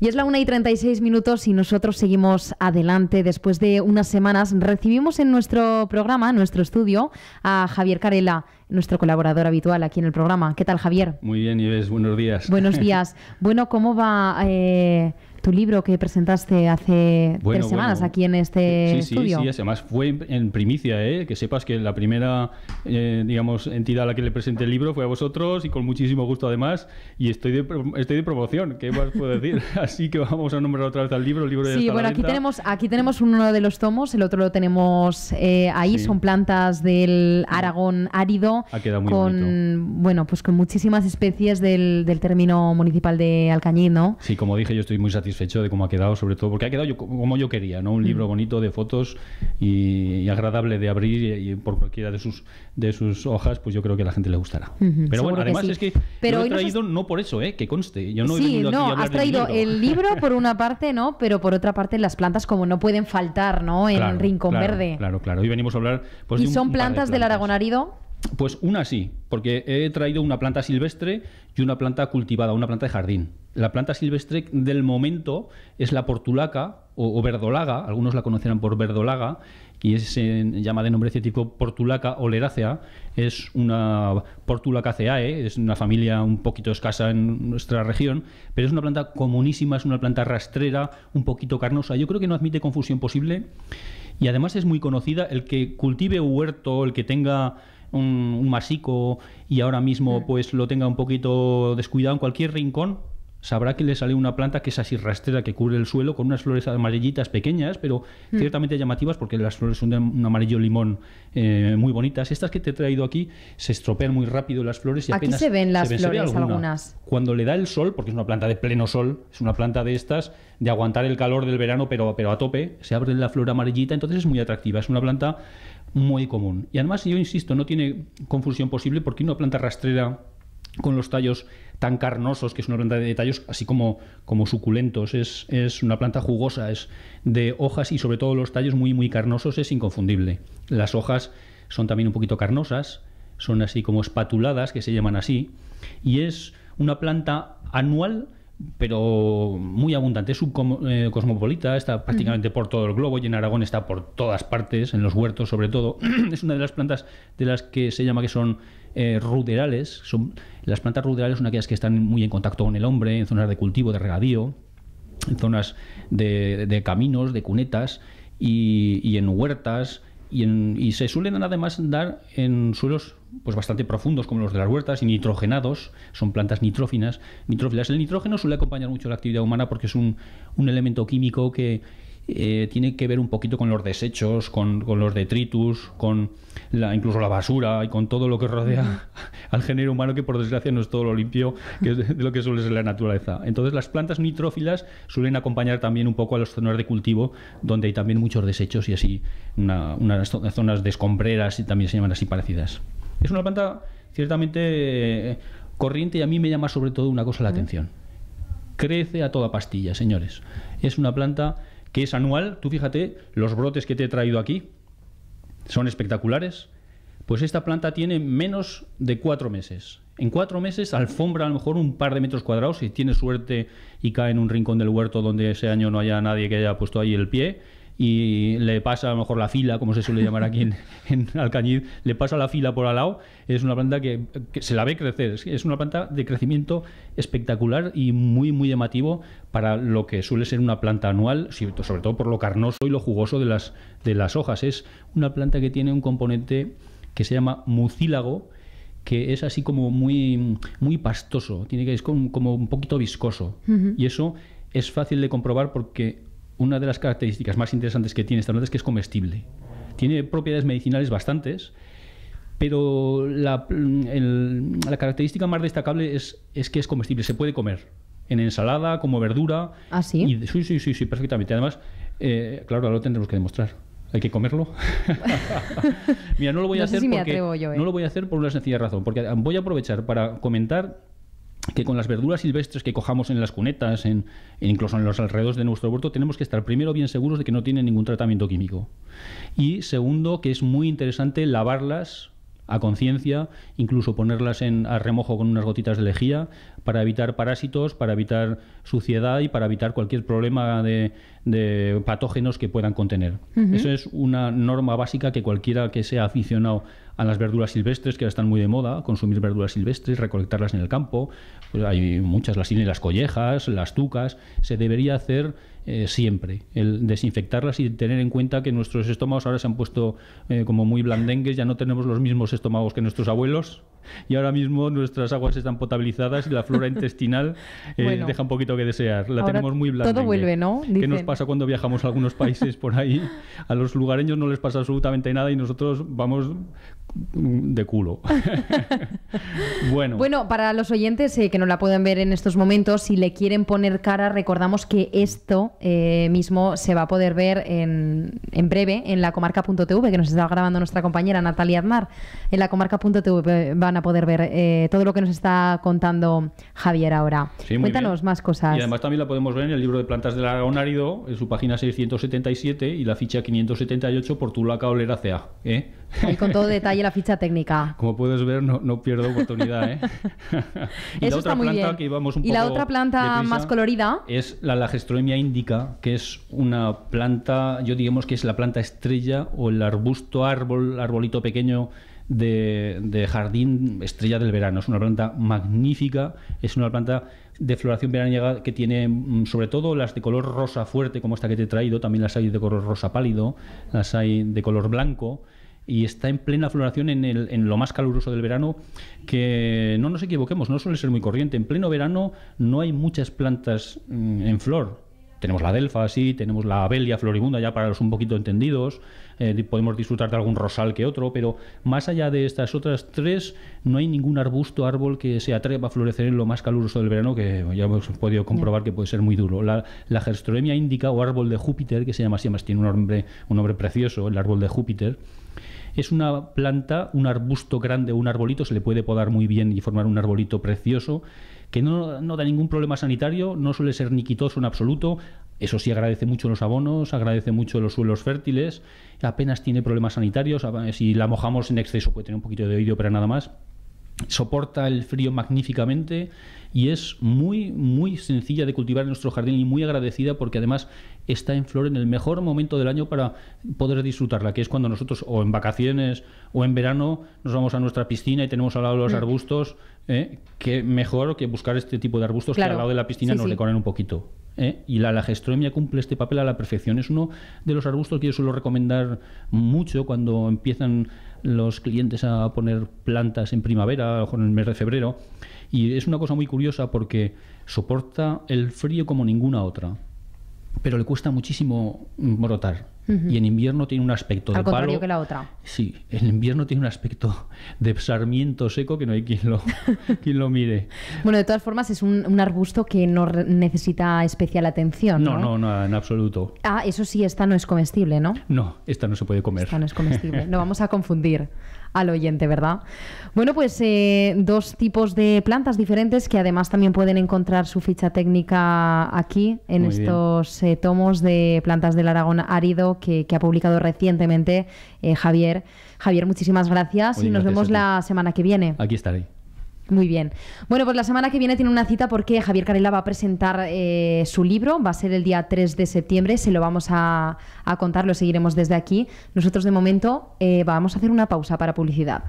Y es la 1 y 36 minutos y nosotros seguimos adelante. Después de unas semanas recibimos en nuestro programa, en nuestro estudio, a Javier Carela, nuestro colaborador habitual aquí en el programa. ¿Qué tal, Javier? Muy bien, Ives, buenos días. Buenos días. bueno, ¿cómo va eh, tu libro que presentaste hace tres semanas aquí en este estudio. Sí, sí, además fue en primicia, ¿eh? que sepas que la primera, eh, digamos, entidad a la que le presenté el libro fue a vosotros y con muchísimo gusto además, y estoy de, estoy de promoción, ¿qué más puedo decir? Así que vamos a nombrar otra vez al libro, el libro Sí, bueno, aquí tenemos, aquí tenemos uno de los tomos, el otro lo tenemos eh, ahí, son plantas del Aragón árido, ha quedado muy con, bueno, pues con muchísimas especies del, del término municipal de Alcañiz, ¿no? Sí, como dije, yo estoy muy satisfecho de cómo ha quedado, sobre todo porque ha quedado yo, como yo quería, ¿no? Un libro mm. bonito de fotos y, agradable de abrir y, por cualquiera de sus de sus hojas, pues yo creo que a la gente le gustará. Pero bueno, además es que Pero lo he traído no por eso, ¿eh? Que conste. Yo no he venido no, aquí has traído el libro por una parte, ¿no? Pero por otra parte las plantas como no pueden faltar, ¿no? En Rincón Verde. Claro, claro. Hoy venimos a hablar pues, ¿Y son plantas, del Aragón árido? Pues una sí, porque he traído una planta silvestre y una planta cultivada, una planta de jardín. La planta silvestre del momento es la portulaca o, verdolaga, algunos la conocerán por verdolaga, y se llama de nombre científico Portulaca oleracea, es una Portulacaceae, es una familia un poquito escasa en nuestra región, pero es una planta comunísima, es una planta rastrera, un poquito carnosa. Yo creo que no admite confusión posible y además es muy conocida. El que cultive huerto, el que tenga un, masico y ahora mismo mm. pues lo tenga un poquito descuidado en cualquier rincón, sabrá que le sale una planta que es así rastrera, que cubre el suelo, con unas flores amarillitas pequeñas, pero mm. ciertamente llamativas porque las flores son de un amarillo limón eh, muy bonitas. Estas que te he traído aquí se estropean muy rápido las flores y aquí apenas se ven las flores algunas. Cuando le da el sol, porque es una planta de pleno sol, es una planta de estas de aguantar el calor del verano, pero, pero a tope, se abre la flor amarillita, entonces es muy atractiva. Es una planta muy común. Y además, yo insisto, no tiene confusión posible porque una planta rastrera con los tallos tan carnosos, que es una planta de tallos así como, como suculentos, es, es, una planta jugosa, es de hojas y sobre todo los tallos muy, muy carnosos, es inconfundible. Las hojas son también un poquito carnosas, son así como espatuladas, que se llaman así, y es una planta anual pero muy abundante. Es eh, cosmopolita, está prácticamente por todo el globo y en Aragón está por todas partes, en los huertos sobre todo. es una de las plantas de las que se llama que son eh, ruderales. Son, las plantas ruderales son aquellas que están muy en contacto con el hombre, en zonas de cultivo, de regadío, en zonas de, caminos, de cunetas y, en huertas. Y, y se suelen además dar en suelos pues bastante profundos como los de las huertas y nitrogenados, son plantas nitrófinas, nitrófilas. El nitrógeno suele acompañar mucho la actividad humana porque es un, un elemento químico que eh, tiene que ver un poquito con los desechos, con, los detritus, con la, incluso la basura y con todo lo que rodea al género humano, que por desgracia no es todo lo limpio que es de lo que suele ser la naturaleza. Entonces las plantas nitrófilas suelen acompañar también un poco a las zonas de cultivo, donde hay también muchos desechos y así unas zonas de escombreras y también se llaman así parecidas. Es una planta ciertamente eh, corriente y a mí me llama sobre todo una cosa la atención. Crece a toda pastilla, señores. Es una planta es anual. Tú fíjate, los brotes que te he traído aquí son espectaculares. Pues esta planta tiene menos de cuatro meses. En cuatro meses alfombra a lo mejor un par de metros cuadrados. Si tiene suerte y cae en un rincón del huerto donde ese año no haya nadie que haya puesto ahí el pie, y le pasa a lo mejor la fila, como se suele llamar aquí en, en Alcañiz, le pasa la fila por al lado, es una planta que, se la ve crecer, es una planta de crecimiento espectacular y muy, muy llamativo para lo que suele ser una planta anual, sobre todo por lo carnoso y lo jugoso de las, de las hojas. Es una planta que tiene un componente que se llama mucílago, que es así como muy, muy pastoso, tiene que es como, un poquito viscoso. Y eso es fácil de comprobar porque una de las características más interesantes que tiene esta planta es que es comestible. Tiene propiedades medicinales bastantes, pero la, característica más destacable es, es, que es comestible, se puede comer en ensalada, como verdura. ¿Ah, sí? sí, sí, sí, sí, perfectamente. Además, eh, claro, ahora lo tendremos que demostrar. Hay que comerlo. Mira, no lo voy a hacer porque ¿eh? no lo voy a hacer por una sencilla razón, porque voy a aprovechar para comentar que con las verduras silvestres que cojamos en las cunetas, en, incluso en los alrededores de nuestro huerto, tenemos que estar primero bien seguros de que no tienen ningún tratamiento químico. Y segundo, que es muy interesante lavarlas a conciencia, incluso ponerlas en, a remojo con unas gotitas de lejía para evitar parásitos, para evitar suciedad y para evitar cualquier problema de, de patógenos que puedan contener. Eso es una norma básica que cualquiera que sea aficionado a las verduras silvestres, que ahora están muy de moda, consumir verduras silvestres, recolectarlas en el campo, pues hay muchas, las tienen las collejas, las tucas, se debería hacer eh, siempre, el desinfectarlas y tener en cuenta que nuestros estómagos ahora se han puesto eh, como muy blandengues, ya no tenemos los mismos estómagos que nuestros abuelos y ahora mismo nuestras aguas están potabilizadas y la flora intestinal eh, deja un poquito que desear. La tenemos muy blandengue. Todo vuelve, ¿no? ¿Qué nos pasa cuando viajamos a algunos países por ahí? A los lugareños no les pasa absolutamente nada y nosotros vamos de culo. bueno. bueno, para los oyentes eh, que no la pueden ver en estos momentos, si le quieren poner cara, recordamos que esto eh, mismo se va a poder ver en, en breve en la comarca.tv, que nos está grabando nuestra compañera Natalia Aznar. En la comarca.tv van a poder ver eh, todo lo que nos está contando Javier ahora. Cuéntanos más cosas. Y además también la podemos ver en el libro de plantas del Aragón Árido, en su página 677 y la ficha 578 por Tulaca Oleracea. ¿eh? Y con todo detalle la ficha técnica. Como puedes ver, no, pierdo oportunidad. ¿eh? y la otra planta que un ¿Y la otra planta más colorida? Es la Lagestroemia indica, que es una planta, yo digamos que es la planta estrella o el arbusto árbol, arbolito pequeño de, jardín estrella del verano. Es una planta magnífica, es una planta de floración veraniega que tiene mm, sobre todo las de color rosa fuerte, como esta que te he traído, también las hay de color rosa pálido, las hay de color blanco y está en plena floración en, el, en, lo más caluroso del verano, que no nos equivoquemos, no suele ser muy corriente. En pleno verano no hay muchas plantas mm, en flor. Tenemos la delfa, sí, tenemos la abelia floribunda, ya para los un poquito entendidos, eh, podemos disfrutar de algún rosal que otro, pero más allá de estas otras tres, no hay ningún arbusto, árbol que se atreva a florecer en lo más caluroso del verano, que ya hemos podido comprobar que puede ser muy duro. La, la gerstroemia indica, o árbol de Júpiter, que se llama así, además tiene un nombre, un nombre precioso, el árbol de Júpiter, es una planta, un arbusto grande, un arbolito, se le puede podar muy bien y formar un arbolito precioso, que no, no da ningún problema sanitario, no suele ser niquitoso en absoluto, eso sí agradece mucho los abonos, agradece mucho los suelos fértiles, apenas tiene problemas sanitarios, si la mojamos en exceso puede tener un poquito de oído, pero nada más. Soporta el frío magníficamente y es muy muy sencilla de cultivar en nuestro jardín y muy agradecida porque además está en flor en el mejor momento del año para poder disfrutarla, que es cuando nosotros o en vacaciones o en verano nos vamos a nuestra piscina y tenemos al lado los mm. arbustos, ¿eh? que mejor que buscar este tipo de arbustos que al lado de la piscina nos decoran un poquito. ¿eh? Y la lagestromia cumple este papel a la perfección. Es uno de los arbustos que yo suelo recomendar mucho cuando empiezan los clientes a poner plantas en primavera o en el mes de febrero. Y es una cosa muy curiosa porque soporta el frío como ninguna otra pero le cuesta muchísimo brotar. Y en invierno tiene un aspecto Al de contrario que la otra. Sí, en invierno tiene un aspecto de sarmiento seco que no hay quien lo, quien lo mire. Bueno, de todas formas es un, arbusto que no necesita especial atención. No, no, no, en absoluto. Ah, eso sí, esta no es comestible, ¿no? No, esta no se puede comer. Esta no es comestible. no vamos a confundir al oyente, ¿verdad? Bueno, pues eh, dos tipos de plantas diferentes que además también pueden encontrar su ficha técnica aquí en estos eh, tomos de plantas del Aragón árido que, ha publicado recientemente eh, Javier. Javier, muchísimas gracias y nos vemos la semana que viene. Aquí estaré. Muy bien. Bueno, pues la semana que viene tiene una cita porque Javier Carela va a presentar eh, su libro, va a ser el día 3 de septiembre, se lo vamos a, contar, lo seguiremos desde aquí. Nosotros de momento eh, vamos a hacer una pausa para publicidad.